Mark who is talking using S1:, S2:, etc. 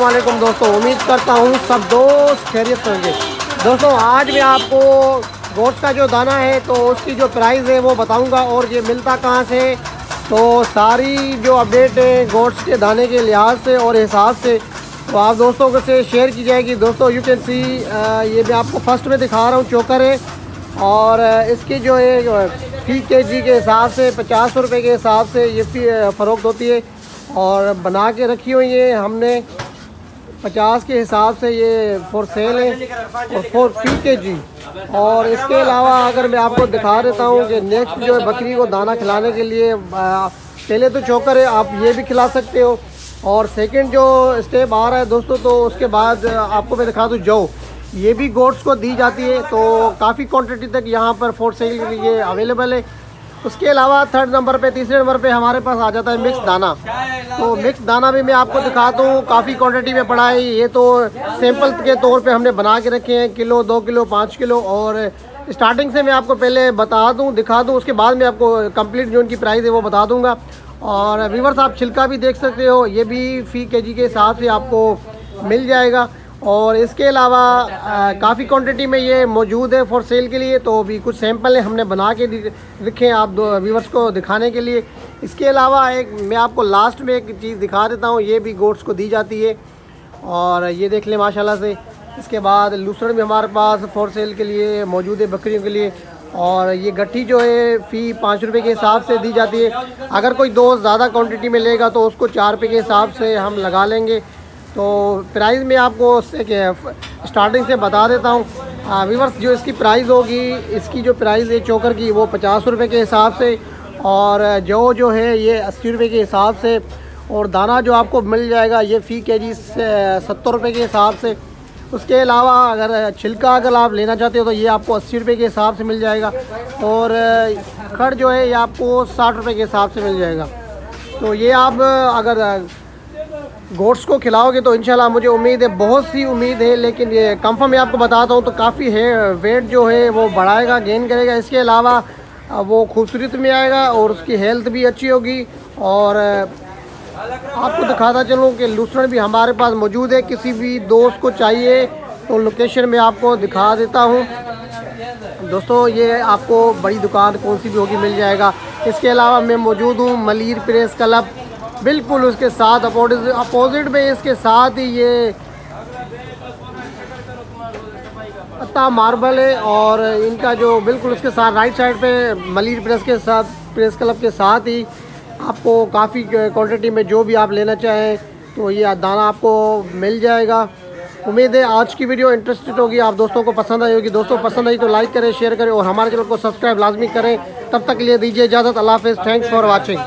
S1: वालेकुम दोस्तों, उम्मीद करता हूँ सब दोस्त खैरियत होंगे। दोस्तों, आज मैं आपको गोश्त का जो दाना है तो उसकी जो प्राइस है वो बताऊँगा और ये मिलता कहाँ से? तो सारी जो अपडेट है गोश्त के दाने के लिहाज से और हिसाब से तो आप दोस्तों से शेयर की जाएगी। दोस्तों यू कैन सी ये मैं आपको फ़र्स्ट में दिखा रहा हूँ, चोकर है। और इसकी जो है फ़ी के जी के हिसाब से, पचास रुपये के हिसाब से ये फ़रोख्त होती है। और बना के रखी हुई है। हमने पचास के हिसाब से ये फॉर सेल है और फोर फ़ी के जी और इसके अलावा अगर मैं आपको दिखा देता हूँ कि नेक्स्ट जो है बकरी को दाना खिलाने के लिए पहले तो चोकर है, आप ये भी खिला सकते हो। और सेकंड जो स्टेप आ रहा है दोस्तों तो उसके बाद आपको मैं दिखा दूँ जो। ये भी गोड्स को दी जाती है तो काफ़ी क्वांटिटी तक यहाँ पर फोर सेल के लिए अवेलेबल है। उसके अलावा थर्ड नंबर पे, तीसरे नंबर पे हमारे पास आ जाता है मिक्स दाना। तो मिक्स दाना भी मैं आपको दिखाता हूँ काफ़ी क्वांटिटी में पड़ा है। ये तो सैंपल के तौर पे हमने बना के रखे हैं, किलो, दो किलो, पाँच किलो। और स्टार्टिंग से मैं आपको पहले बता दूँ, दिखा दूँ, उसके बाद मैं आपको कंप्लीट जो उनकी प्राइस है वो बता दूँगा। और वीवर्स आप छिलका भी देख सकते हो, ये भी फ़ी के जी के हिसाब से आपको मिल जाएगा। और इसके अलावा काफ़ी क्वांटिटी में ये मौजूद है फॉर सेल के लिए तो भी कुछ सैंपल है हमने बना के रखे हैं आप व्यूवर्स को दिखाने के लिए। इसके अलावा एक, मैं आपको लास्ट में एक चीज़ दिखा देता हूँ, ये भी गोट्स को दी जाती है। और ये देख लें, माशाल्लाह से। इसके बाद लूसर भी हमारे पास फॉर सेल के लिए मौजूद है बकरियों के लिए। और ये गट्ठी जो है फ़ी पाँच रुपये के हिसाब से दी जाती है। अगर कोई दोस्त ज़्यादा क्वांटिटी में लेगा तो उसको चार रुपये के हिसाब से हम लगा लेंगे। तो प्राइस में आपको उससे स्टार्टिंग से बता देता हूँ। वीवर्स जो इसकी प्राइस होगी, इसकी जो प्राइस है चोकर की, वो पचास रुपये के हिसाब से, और जो जो है, ये अस्सी रुपये के हिसाब से, और दाना जो आपको मिल जाएगा, ये फ़ी के जी सत्तर रुपये के हिसाब से। उसके अलावा अगर छिलका अगर आप लेना चाहते हो तो ये आपको अस्सी रुपये के हिसाब से मिल जाएगा, और खड़ जो है, ये आपको साठ रुपये के हिसाब से मिल जाएगा। तो ये आप, अगर गोट्स को खिलाओगे तो इंशाल्लाह मुझे उम्मीद है, बहुत सी उम्मीद है, लेकिन ये कंफर्म मैं आपको बताता हूँ तो काफ़ी है वेट जो है वो बढ़ाएगा गेन करेगा। इसके अलावा वो खूबसूरत में आएगा और उसकी हेल्थ भी अच्छी होगी। और आपको दिखाता चलूँ कि लूसण भी हमारे पास मौजूद है, किसी भी दोस्त को चाहिए तो लोकेशन में आपको दिखा देता हूँ। दोस्तों, ये आपको बड़ी दुकान कौन सी भी होगी, मिल जाएगा। इसके अलावा मैं मौजूद हूँ मलिर प्रेस क्लब। बिल्कुल उसके साथ अपोजिट में इसके साथ ही ये पत्ता मार्बल है और इनका जो बिल्कुल उसके साथ राइट साइड पे मलिर प्रेस के साथ प्रेस क्लब के साथ ही आपको काफ़ी क्वांटिटी में जो भी आप लेना चाहें तो ये दाना आपको मिल जाएगा। उम्मीद है आज की वीडियो इंटरेस्टेड होगी। आप दोस्तों को पसंद आई होगी। दोस्तों, पसंद आई तो लाइक करें शेयर करें और हमारे चैनल को सब्सक्राइब लाजमी करें। तब तक के लिए दीजिए इजाज़त। अल्लाह हाफ़ थैंक्स फॉर वॉचिंग